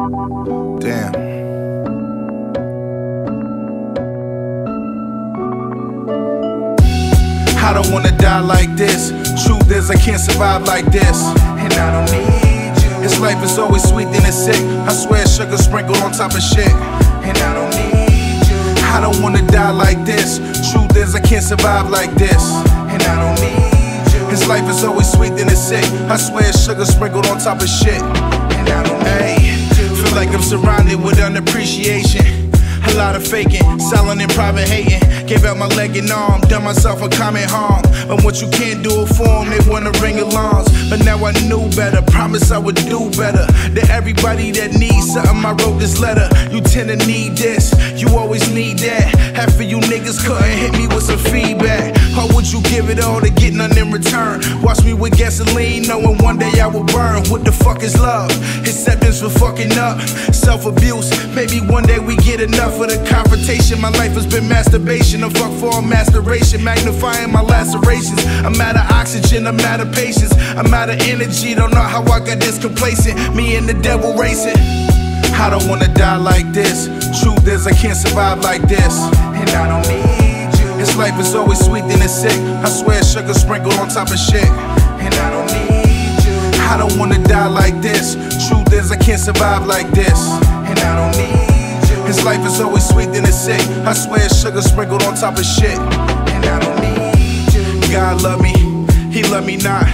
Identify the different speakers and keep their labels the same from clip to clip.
Speaker 1: Damn. I don't wanna die like this. Truth is, I can't survive like this. And I don't need you. This life is always sweet, then it's sick. I swear, sugar sprinkled on top of shit. And I don't need you. I don't wanna die like this. Truth is, I can't survive like this. And I don't need you. This life is always sweet, then it's sick. I swear, sugar sprinkled on top of shit. And I don't like Surrounded with unappreciation. A lot of faking, selling and private hating. Gave out my leg and arm, done myself a common harm. But what you can't do it for them, they wanna ring alarms. But now I knew better, promise I would do better. To everybody that needs something, I wrote this letter. You tend to need this, you always need that. Half of you niggas couldn't hit me with some feedback. You give it all to get none in return? Watch me with gasoline, knowing one day I will burn. What the fuck is love? Acceptance for fucking up, self abuse. Maybe one day we get enough of the confrontation. My life has been masturbation, a fuck for a masturbation, magnifying my lacerations. I'm out of oxygen, I'm out of patience, I'm out of energy. Don't know how I got this complacent. Me and the devil racing. I don't wanna die like this. Truth is, I can't survive like this. And I don't need. Life is always sweet, then it's sick. I swear, sugar sprinkled on top of shit. And I don't need you. I don't wanna die like this. Truth is, I can't survive like this. And I don't need you. This life is always sweet, then it's sick. I swear, sugar sprinkled on top of shit. And I don't need you. God love me, He love me not.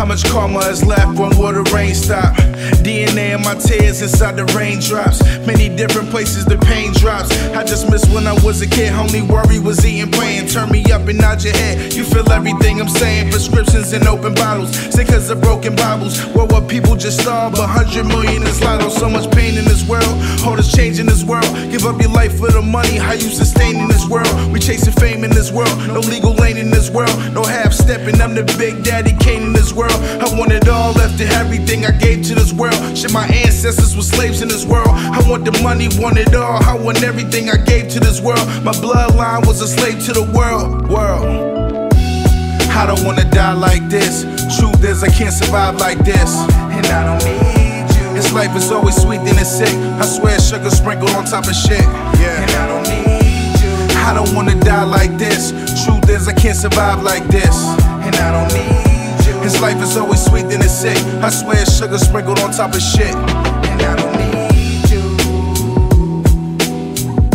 Speaker 1: How much karma is left when will the rain stop? DNA in my tears inside the raindrops. Many different places the pain drops. I just miss when I was a kid. Only worry was eating pain. I'm saying. Prescriptions and open bottles. Sick as of broken Bibles. What what people just starve? A hundred million is lotto. So much pain in this world. All this change in this world. Give up your life for the money. How you sustain in this world? We chasing fame in this world. No legal lane in this world. No half stepping. I'm the big daddy Kane in this world. I want it all left everything I gave to this world. Shit, my ancestors were slaves in this world. I want the money, want it all. I want everything I gave to this world. My bloodline was a slave to the world. World. I don't wanna die like this. Truth is, I can't survive like this. And I don't need you. This life is always sweet, then it's sick. I swear, sugar sprinkled on top of shit. Yeah. And I don't need you. I don't wanna die like this. Truth is, I can't survive like this. And I don't need you. This life is always sweet, then it's sick. I swear, sugar sprinkled on top of shit. And I don't need you.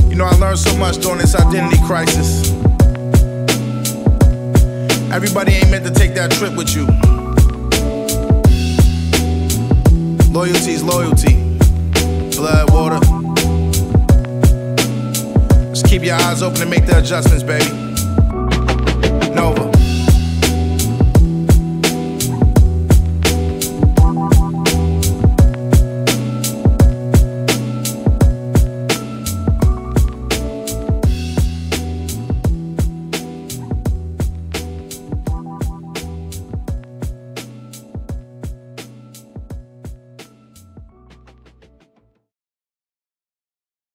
Speaker 1: You know, I learned so much during this identity crisis. Everybody ain't meant to take that trip with you. Loyalty's loyalty. Blood, water. Just keep your eyes open and make the adjustments, baby.